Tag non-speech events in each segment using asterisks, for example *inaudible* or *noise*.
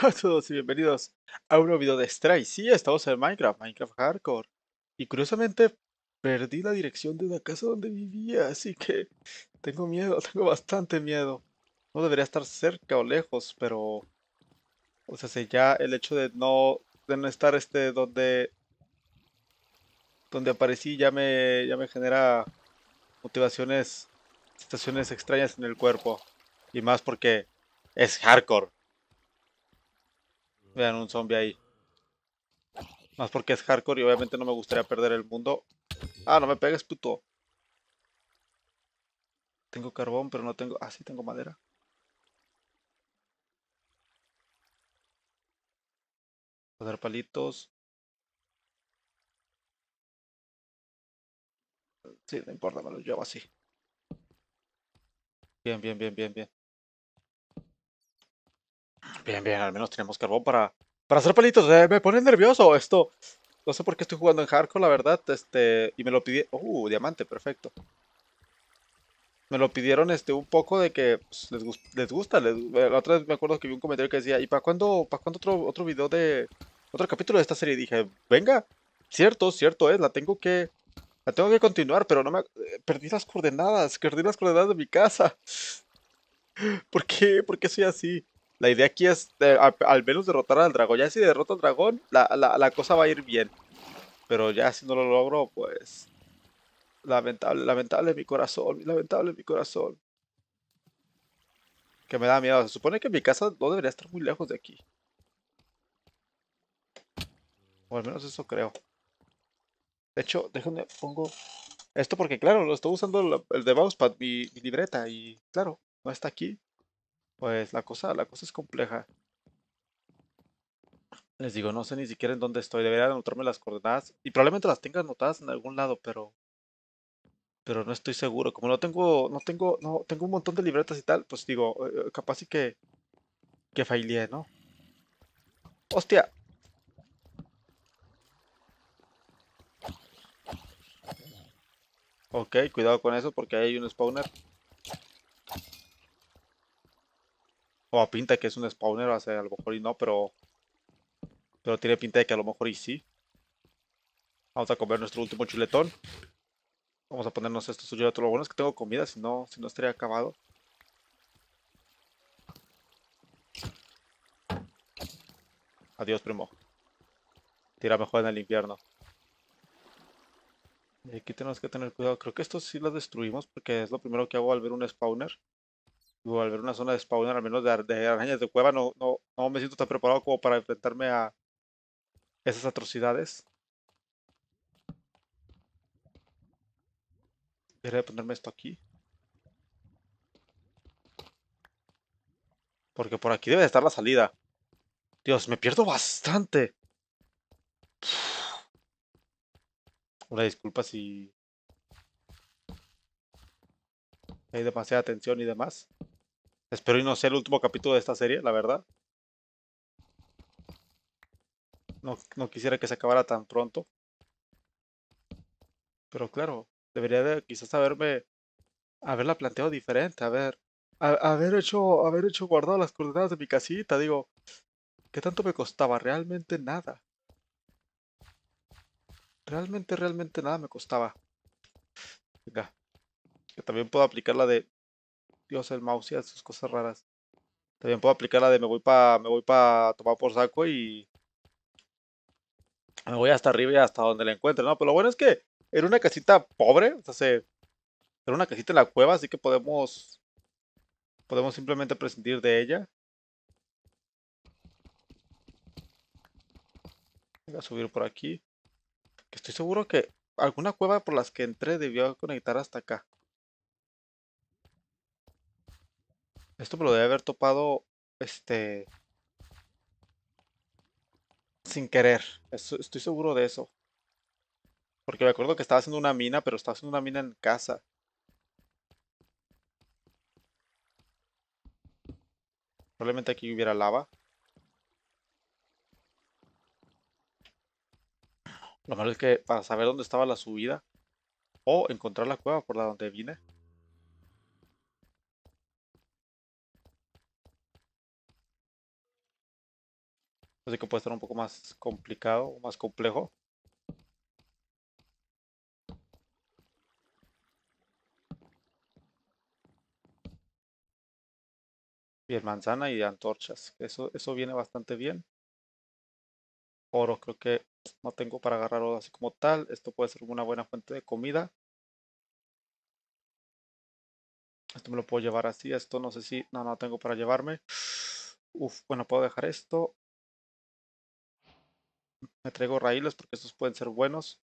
Hola *laughs* a todos y bienvenidos a un nuevo video de Stray. Sí, estamos en Minecraft, Minecraft Hardcore. Y curiosamente perdí la dirección de la casa donde vivía, así que tengo miedo, *laughs* tengo bastante miedo. No debería estar cerca o lejos, pero... O sea, si ya el hecho de no, de no estar este donde... Donde aparecí ya me, ya me genera motivaciones, situaciones extrañas en el cuerpo. Y más porque es hardcore. Vean un zombie ahí. Más porque es hardcore y obviamente no me gustaría perder el mundo. Ah, no me pegues, puto. Tengo carbón, pero no tengo... Ah, sí, tengo madera. A dar palitos. Sí, no importa, me lo llevo así. Bien, bien, bien, bien, bien. Bien, bien, al menos tenemos carbón para, para hacer palitos. Eh, me pone nervioso esto. No sé por qué estoy jugando en hardcore, la verdad. Este, y me lo pidieron. Uh, diamante, perfecto. Me lo pidieron este un poco de que pues, les, les, gusta. Eh, la otra vez me acuerdo que vi un comentario que decía, ¿y para cuándo, para cuándo otro, otro video de. otro capítulo de esta serie? Y dije, venga, cierto, cierto es, la tengo que. La tengo que continuar, pero no me. Eh, perdí las coordenadas, perdí las coordenadas de mi casa. *laughs* ¿Por qué? ¿Por qué soy así? La idea aquí es al, menos derrotar al dragón. Ya si derroto al dragón, la, cosa va a ir bien. Pero ya si no lo logro, pues... Lamentable, lamentable mi corazón, lamentable mi corazón. Que me da miedo. Se supone que mi casa no debería estar muy lejos de aquí. O al menos eso creo. De hecho, déjenme, pongo esto porque claro, lo estoy usando el de Mousepad, mi libreta, y claro, no está aquí. Pues la cosa, la cosa es compleja. Les digo, no sé ni siquiera en dónde estoy. Debería anotarme las coordenadas. Y probablemente las tenga anotadas en algún lado, pero. Pero no estoy seguro. Como no tengo. No tengo. No, tengo un montón de libretas y tal. Pues digo, eh, eh, capaz sí que. Que faileé, ¿no? ¡Hostia! Ok, cuidado con eso porque hay un spawner. O a pinta que es un spawner, o sea, a lo mejor y no, pero... Pero tiene pinta de que a lo mejor y sí. Vamos a comer nuestro último chuletón. Vamos a ponernos esto chuletos. Lo bueno es que tengo comida, si no, si no estaría acabado. Adiós, primo. Tira mejor en el infierno. Y aquí tenemos que tener cuidado. Creo que esto sí lo destruimos porque es lo primero que hago al ver un spawner al ver una zona de spawner, al menos de, arañas de cueva, no, no, no me siento tan preparado como para enfrentarme a esas atrocidades. Debería ponerme esto aquí. Porque por aquí debe de estar la salida. Dios, me pierdo bastante. Una disculpa si hay demasiada tensión y demás. Espero y no sea el último capítulo de esta serie, la verdad. No, quisiera que se acabara tan pronto. Pero claro, debería de quizás haberme haberla planteado diferente, haber haber hecho haber hecho guardado las coordenadas de mi casita, digo, ¿qué tanto me costaba? Realmente nada. Realmente, realmente nada me costaba. Venga. Que también puedo aplicar la de Dios, el mouse y esas cosas raras. También puedo aplicar la de me voy para me voy para tomar por saco y me voy hasta arriba y hasta donde la encuentre, ¿no? Pero lo bueno es que era una casita pobre, o sea, se, era una casita en la cueva, así que podemos podemos simplemente prescindir de ella. Voy a subir por aquí. Que estoy seguro que alguna cueva por las que entré debió conectar hasta acá. Esto me lo debe haber topado, este... Sin querer. Estoy seguro de eso. Porque me acuerdo que estaba haciendo una mina, pero estaba haciendo una mina en casa. Probablemente aquí hubiera lava. Lo malo es que para saber dónde estaba la subida o encontrar la cueva por la donde vine, Así que puede estar un poco más complicado, más complejo. Bien, manzana y antorchas. Eso, eso viene bastante bien. Oro creo que no tengo para agarrar oro así como tal. Esto puede ser una buena fuente de comida. Esto me lo puedo llevar así. Esto no sé si... No, no tengo para llevarme. Uf, bueno, puedo dejar esto. Me traigo raíles porque estos pueden ser buenos.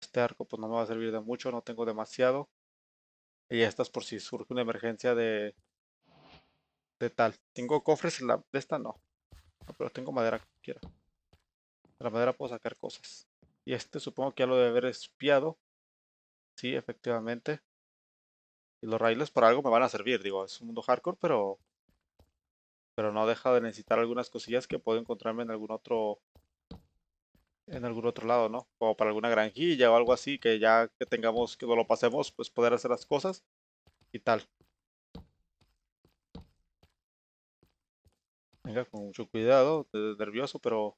Este arco pues no me va a servir de mucho. No tengo demasiado. Y estas por si surge una emergencia de... De tal. Tengo cofres en la... De esta no. pero tengo madera que quiera. De la madera puedo sacar cosas. Y este supongo que ya lo debe haber espiado. Sí, efectivamente. Y los raíles por algo me van a servir. Digo, es un mundo hardcore, pero... Pero no deja de necesitar algunas cosillas que puedo encontrarme en algún otro... En algún otro lado, ¿no? Como para alguna granjilla o algo así, que ya que tengamos, que no lo pasemos, pues poder hacer las cosas y tal. Venga, con mucho cuidado, nervioso, pero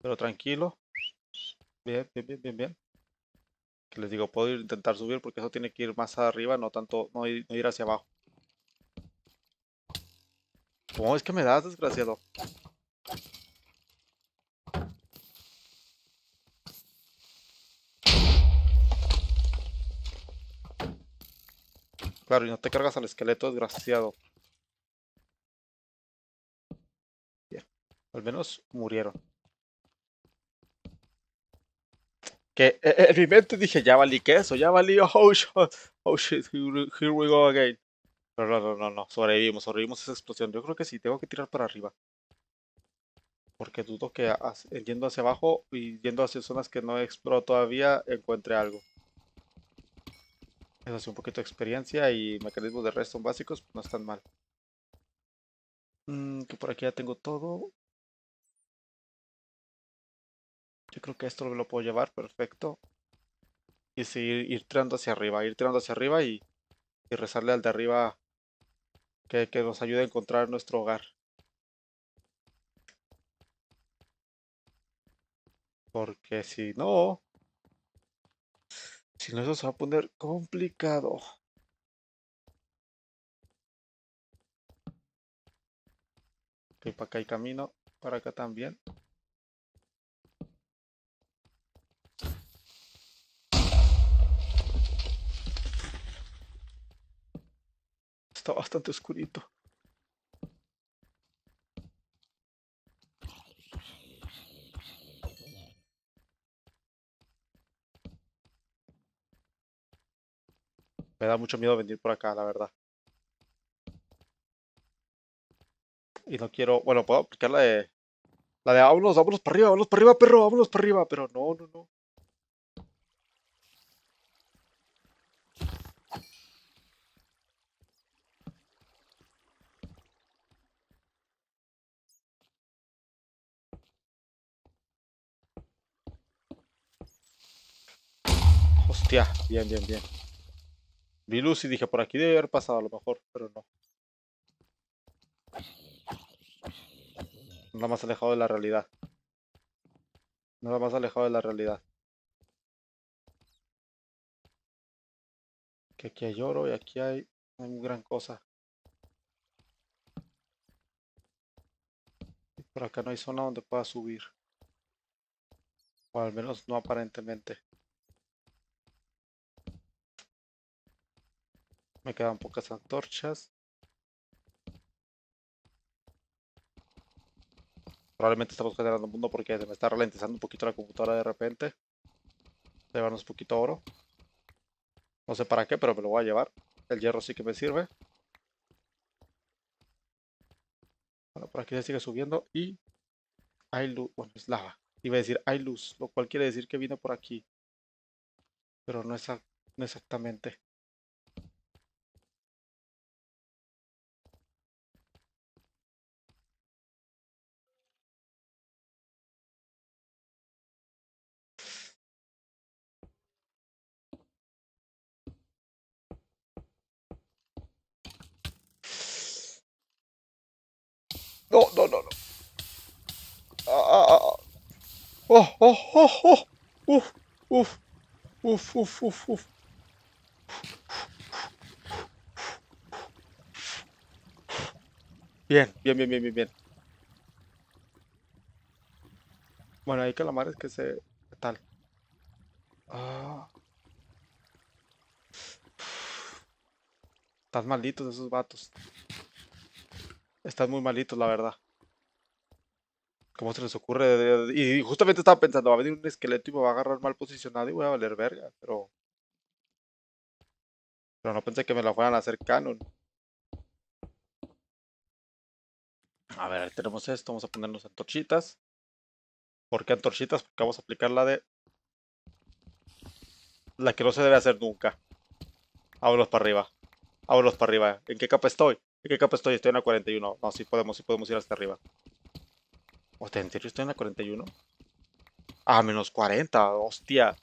pero tranquilo. Bien, bien, bien, bien, bien. Que les digo, puedo intentar subir porque eso tiene que ir más arriba, no tanto, no ir, hacia abajo. ¿Cómo es que me das, desgraciado? Claro, y no te cargas al esqueleto, desgraciado. Bien. Al menos murieron. que eh, eh, en mi mente dije, ya valí queso, ya valí, oh, shit, oh shit, here we go again. Pero no, no, no, no, sobrevivimos, sobrevivimos esa explosión. Yo creo que sí, tengo que tirar para arriba. Porque dudo que yendo hacia abajo y yendo hacia zonas que no he todavía, encuentre algo. Eso hace un poquito de experiencia y mecanismos de resto básicos, no están mal. Mm, que por aquí ya tengo todo. Yo creo que esto lo puedo llevar, perfecto. Y seguir ir tirando hacia arriba, ir tirando hacia arriba y, y rezarle al de arriba que nos ayude a encontrar nuestro hogar. Porque si no, si no eso se va a poner complicado. Ok, para acá hay camino, para acá también. Está bastante oscurito. Me da mucho miedo venir por acá, la verdad. Y no quiero... Bueno, puedo aplicar la de... La de vámonos, vámonos para arriba, vámonos para arriba, perro, vámonos para arriba. Pero no, no, no. Hostia, bien, bien, bien. Vi luz y dije, por aquí debe haber pasado a lo mejor, pero no. Nada más alejado de la realidad. Nada más alejado de la realidad. Que aquí hay oro y aquí hay, hay gran cosa. por acá no hay zona donde pueda subir. O al menos no aparentemente. Me quedan pocas antorchas. Probablemente estamos generando un mundo porque se me está ralentizando un poquito la computadora de repente. Llevarnos un poquito oro. No sé para qué, pero me lo voy a llevar. El hierro sí que me sirve. Bueno, por aquí se sigue subiendo y hay luz. Bueno, es lava. Iba a decir hay luz, lo cual quiere decir que viene por aquí. Pero no, es, no exactamente. No, no, no, no. ¡Oh, oh, oh, oh! ¡Uf, uf! ¡Uf, uf, uf, uf! Bien, bien, bien, bien, bien, bien. Bueno, hay calamares que se... ¿Qué tal? Ah. Están malditos esos vatos. Están muy malitos, la verdad. ¿Cómo se les ocurre? Y justamente estaba pensando, va a venir un esqueleto y me va a agarrar mal posicionado y voy a valer verga, pero... Pero no pensé que me la fueran a hacer canon. A ver, ahí tenemos esto, vamos a ponernos antorchitas. ¿Por qué antorchitas? Porque vamos a aplicar la de... La que no se debe hacer nunca. Vámonos para arriba. Vámonos para arriba. ¿En qué capa estoy? ¿En qué capa estoy? Estoy en la 41. No, sí podemos, sí podemos ir hasta arriba. Hostia, ¿en serio estoy en la 41? Ah, menos 40, hostia.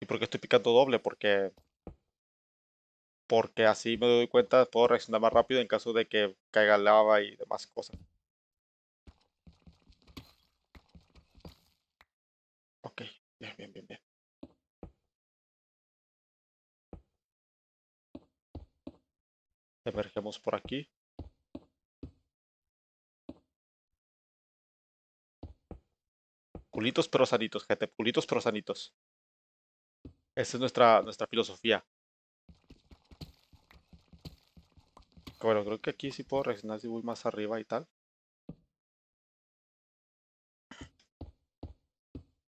¿Y por qué estoy picando doble? Porque... Porque así me doy cuenta, puedo reaccionar más rápido en caso de que caiga lava y demás cosas. Ok, bien, bien, bien, bien. Emergemos por aquí. Culitos pero sanitos, gente. Culitos pero sanitos. Esa es nuestra, nuestra filosofía. Bueno, creo que aquí sí puedo reaccionar si voy más arriba y tal.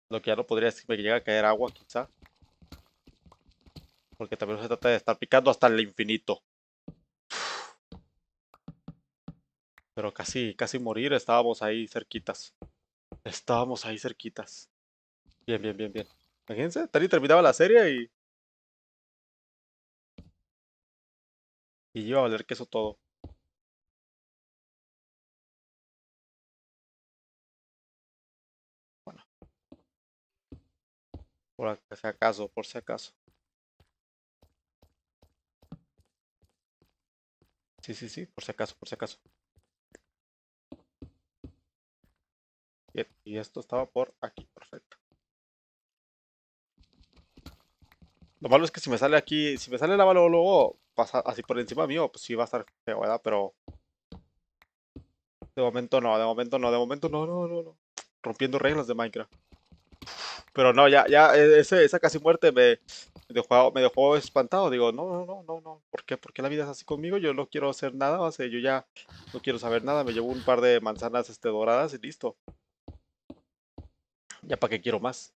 Lo que ya no podría es que me llega a caer agua, quizá. Porque también se trata de estar picando hasta el infinito. Pero casi, casi morir, estábamos ahí cerquitas. Estábamos ahí cerquitas. Bien, bien, bien, bien. Imagínense, tal y terminaba la serie y... Y iba a valer queso todo. Bueno. Por si acaso, por si acaso. Sí, sí, sí, por si acaso, por si acaso. Y esto estaba por aquí, perfecto. Lo malo es que si me sale aquí, si me sale la luego, luego pasa así por encima mío, pues sí va a estar feo, ¿verdad? Pero de momento no, de momento no, de momento no, no, no, no. Rompiendo reglas de Minecraft. Pero no, ya, ya, e, ese, esa casi muerte me, me, dejó, me dejó espantado. Digo, no, no, no, no, no. ¿Por qué? ¿Por qué la vida es así conmigo? Yo no quiero hacer nada, yo ya no quiero saber nada. Me llevo un par de manzanas este, doradas y listo. Ya para qué quiero más.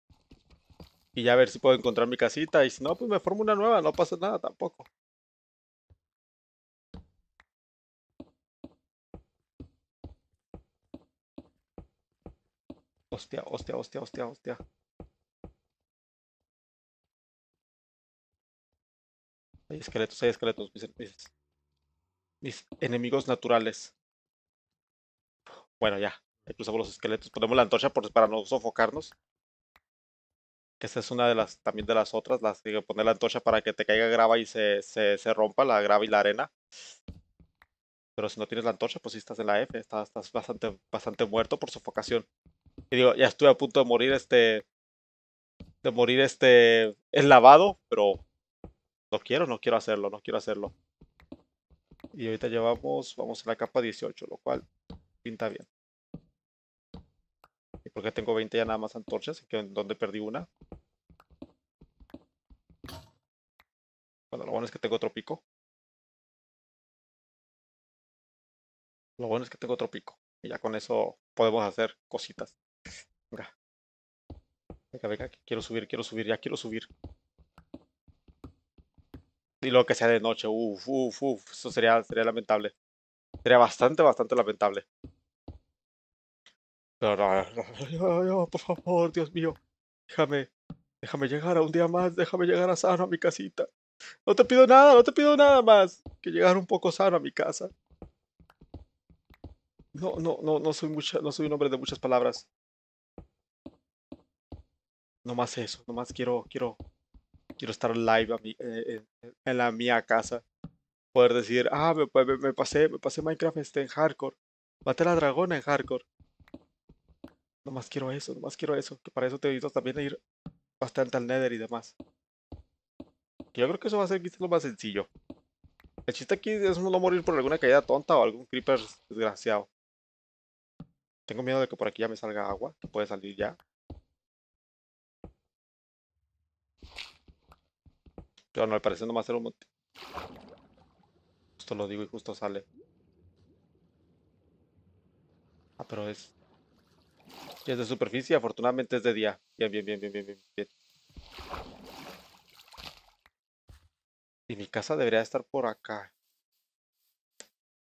Y ya a ver si puedo encontrar mi casita. Y si no, pues me formo una nueva. No pasa nada tampoco. Hostia, hostia, hostia, hostia, hostia. Hay esqueletos, hay esqueletos, mis, mis enemigos naturales. Bueno, ya. Cruzamos los esqueletos. Ponemos la antorcha por, para no sofocarnos. Esta es una de las, también de las otras. Las que poner la antorcha para que te caiga grava y se, se, se, rompa la grava y la arena. Pero si no tienes la antorcha, pues si estás en la F. Estás, estás bastante, bastante muerto por sofocación. Y digo, ya estuve a punto de morir este... De morir este... El lavado, pero... No quiero, no quiero hacerlo, no quiero hacerlo. Y ahorita llevamos, vamos a la capa 18, lo cual pinta bien. ¿Y por qué tengo 20 ya nada más antorchas? ¿Dónde perdí una? Bueno, lo bueno es que tengo otro pico. Lo bueno es que tengo otro pico. Y ya con eso podemos hacer cositas. Venga. Venga, venga, quiero subir, quiero subir, ya quiero subir. Y lo que sea de noche, uff, uff, uff, eso sería, sería lamentable. Sería bastante, bastante lamentable. Por favor, Dios mío. Déjame, déjame llegar a un día más, déjame llegar a sano a mi casita. No te pido nada, no te pido nada más que llegar un poco sano a mi casa. No, no, no, no soy mucha, no soy un hombre de muchas palabras. No más eso, no más quiero, quiero, quiero estar live mi, eh, en la mía casa. Poder decir, ah, me, me, pasé, me pasé Minecraft este en hardcore Maté a la dragona en hardcore. Nomás quiero eso, nomás quiero eso. Que para eso te necesito también ir bastante al nether y demás. Yo creo que eso va a ser quizás lo más sencillo. El chiste aquí es no morir por alguna caída tonta o algún creeper desgraciado. Tengo miedo de que por aquí ya me salga agua, que puede salir ya. Pero no, al parecer no va a ser un monte. Justo lo digo y justo sale. Ah, pero es... Y es de superficie, afortunadamente es de día. Bien, bien, bien, bien, bien, bien, bien. Y mi casa debería estar por acá.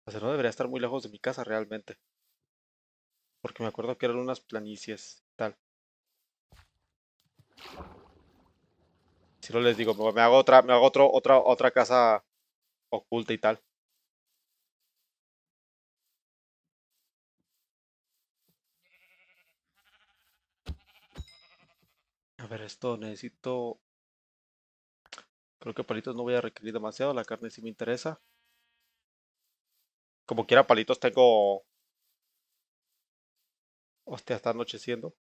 O sea, no debería estar muy lejos de mi casa realmente. Porque me acuerdo que eran unas planicies tal. Si no les digo, me hago otra, me hago otro, otra, otra casa oculta y tal. Ver, esto necesito... Creo que palitos no voy a requerir demasiado, la carne sí me interesa. Como quiera palitos tengo... Hostia, está anocheciendo.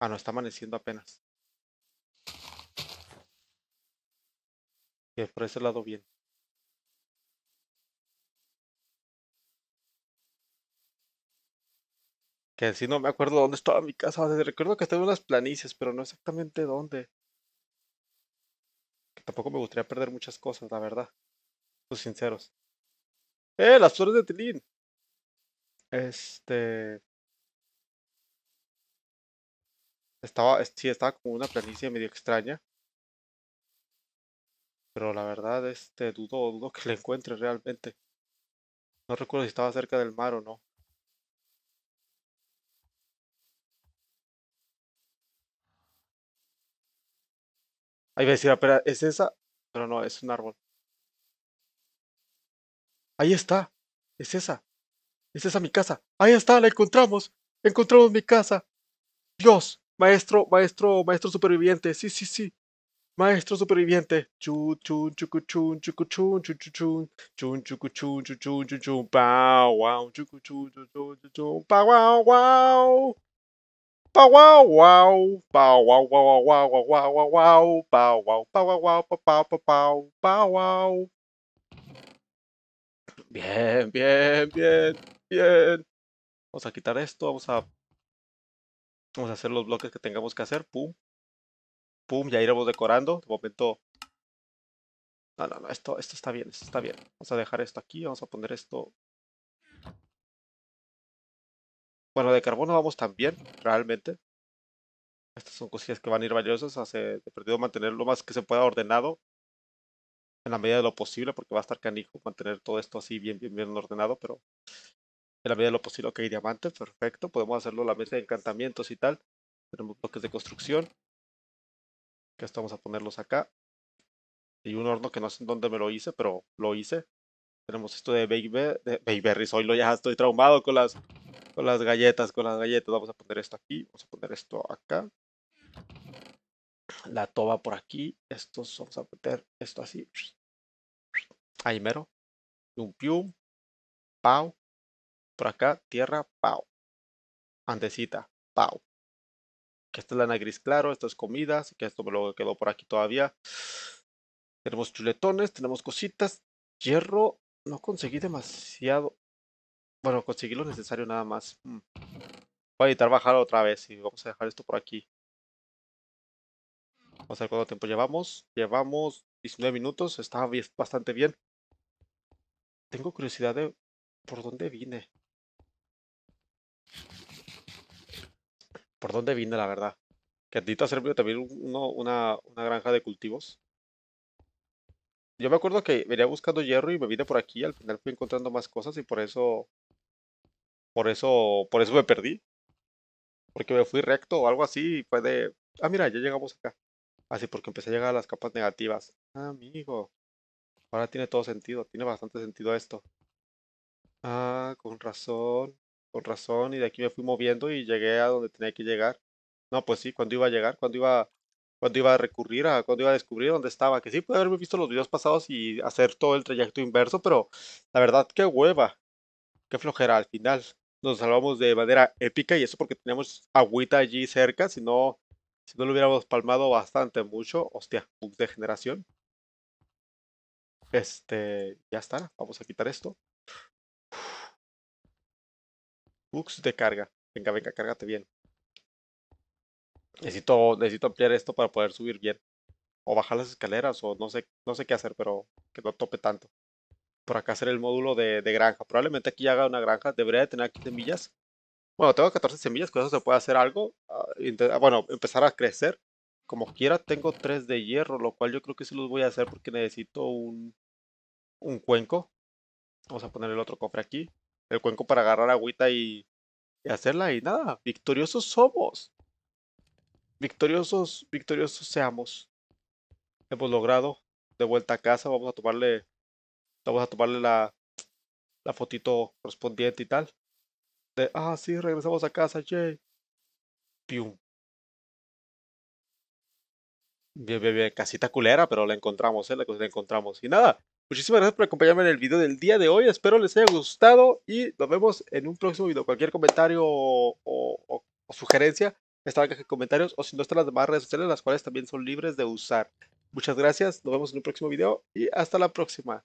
Ah, no, está amaneciendo apenas. Y por ese lado bien. Que si no me acuerdo dónde estaba mi casa. Recuerdo que estaba en unas planicies, pero no exactamente dónde. Tampoco me gustaría perder muchas cosas, la verdad. Los sinceros. ¡Eh! Las flores de Tilín. Este. Estaba, sí, estaba como una planicie medio extraña. Pero la verdad, este, dudo, dudo que la encuentre realmente. No recuerdo si estaba cerca del mar o no. Ahí va a decir, espera, ¿es esa? Pero no, es un árbol. Ahí está. Es esa. Es esa mi casa. Ahí está, la encontramos. Encontramos mi casa. Dios, maestro, maestro, maestro superviviente. Sí, sí, sí. Maestro superviviente. Chun, chun, chucuchun, chun, chucuchun, wow, wow. Wow wow, wow wow wow wow wow wow wow, wow wow wow wow. Bien, bien, bien, bien. Vamos a quitar esto, vamos a vamos a hacer los bloques que tengamos que hacer, pum. Pum, ya iremos decorando. De momento No, no, no, esto esto está bien, esto está bien. Vamos a dejar esto aquí, vamos a poner esto Bueno, de carbono vamos también, realmente. Estas son cosillas que van a ir valiosas. Hace de perdido mantener lo más que se pueda ordenado. En la medida de lo posible, porque va a estar canijo mantener todo esto así bien, bien, bien ordenado, pero en la medida de lo posible, ok, diamante, perfecto. Podemos hacerlo la mesa de encantamientos y tal. Tenemos bloques de construcción. Que esto vamos a ponerlos acá. Y un horno que no sé en dónde me lo hice, pero lo hice. Tenemos esto de berries. Hoy lo ya estoy traumado con las con las galletas, con las galletas. Vamos a poner esto aquí, vamos a poner esto acá. La toba por aquí. Estos vamos a meter esto así. Ahí mero. Un pium. Pau. Por acá, tierra, pau. Andecita, pau. Que esta es lana gris claro, esto es comida, así que esto me lo quedó por aquí todavía. Tenemos chuletones, tenemos cositas. Hierro, no conseguí demasiado. Bueno, conseguí lo necesario nada más. Mm. Voy a editar bajar otra vez y vamos a dejar esto por aquí. Vamos a ver cuánto tiempo llevamos. Llevamos 19 minutos, está bastante bien. Tengo curiosidad de por dónde vine. Por dónde vine, la verdad. Que necesito hacer también una, una granja de cultivos. Yo me acuerdo que venía buscando hierro y me vine por aquí. Al final fui encontrando más cosas y por eso por eso, por eso me perdí. Porque me fui recto o algo así y fue de, ah, mira, ya llegamos acá. Así porque empecé a llegar a las capas negativas. Ah, amigo. Ahora tiene todo sentido, tiene bastante sentido esto. Ah, con razón, con razón. Y de aquí me fui moviendo y llegué a donde tenía que llegar. No, pues sí, cuando iba a llegar, cuando iba, cuando iba a recurrir a, cuando iba a descubrir dónde estaba. Que sí pude haberme visto los videos pasados y hacer todo el trayecto inverso, pero la verdad, qué hueva. qué flojera al final. Nos salvamos de manera épica y eso porque teníamos agüita allí cerca, si no, si no lo hubiéramos palmado bastante mucho. Hostia, bugs de generación. Este, ya está, vamos a quitar esto. Bugs de carga. Venga, venga, cárgate bien. Necesito, necesito ampliar esto para poder subir bien. O bajar las escaleras, o no sé, no sé qué hacer, pero que no tope tanto. Por acá hacer el módulo de, granja. Probablemente aquí haga una granja. Debería de tener aquí semillas. Bueno, tengo 14 semillas, con eso se puede hacer algo. Ah, ah, bueno, empezar a crecer. Como quiera, tengo 3 de hierro, lo cual yo creo que sí los voy a hacer porque necesito un, un cuenco. Vamos a poner el otro cofre aquí. El cuenco para agarrar agüita y, y hacerla. Y nada, victoriosos somos. Victoriosos, victoriosos seamos. Hemos logrado. De vuelta a casa. Vamos a tomarle. Vamos a tomarle la, la fotito correspondiente y tal. De, ah, sí, regresamos a casa, Jay. Pium. Bien, bien, bien. Casita culera, pero la encontramos, ¿eh? La, la encontramos. Y nada, muchísimas gracias por acompañarme en el video del día de hoy. Espero les haya gustado y nos vemos en un próximo video. Cualquier comentario o sugerencia la caja de comentarios o si no están las demás redes sociales, las cuales también son libres de usar. Muchas gracias, nos vemos en un próximo video y hasta la próxima.